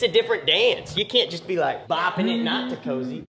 It's a different dance. You can't just be like bopping it not to cozy.